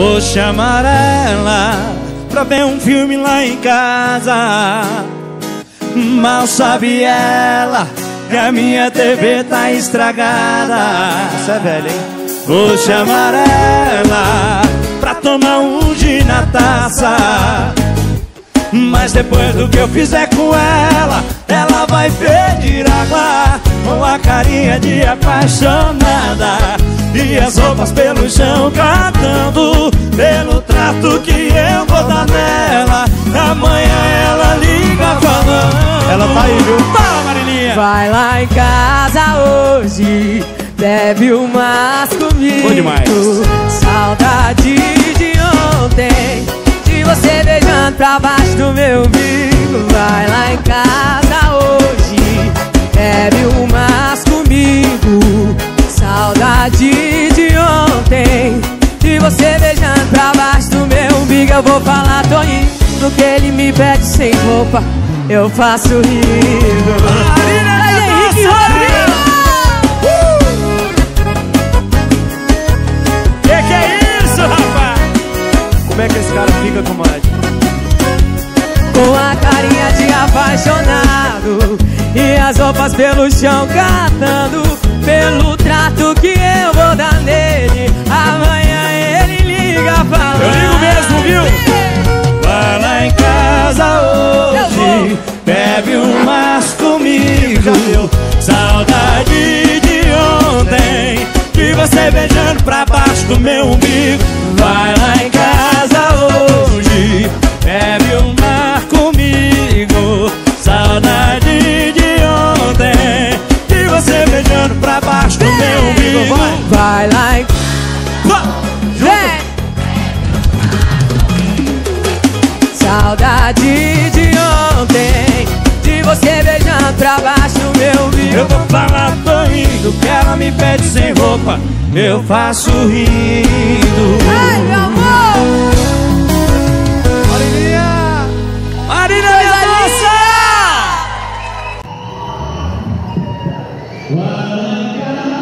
Vou chamar ela pra ver um filme lá em casa. Mal sabe ela que a minha TV tá estragada. Isso é velho, hein? Vou chamar ela pra tomar um de na taça. Mas depois do que eu fizer com ela, ela vai pedir água com a carinha de apaixonada e as roupas pelo chão catando pelo trato que eu vou dar nela. Amanhã ela liga falando. Ela tá aí, viu? Fala, Marilinha. Vai lá em casa hoje, bebe umas comigo. Bom demais. Saudade de ontem, de você beijando pra baixo do meu umbigo. Vai lá em casa vou falar, tô indo, que ele me pede sem roupa. Eu faço rindo. Aí, Henrique Rodrigo! Que que é isso, rapaz? Como é que esse cara fica, comadre? Com a carinha de apaixonado E as roupas pelo chão catando Pelo trato que eu vou dar nele Saudade de ontem, de você beijando pra baixo do meu umbigo. Vai lá em casa hoje, bebe uma comigo. Saudade de ontem, de você beijando pra baixo do meu umbigo. Vai, Vai lá e vai. vem Saudade Eu tô pra tô rindo Que ela me pede sem roupa. Eu faço rindo. Ai, meu amor! Marília Marília, minha nossa! Marília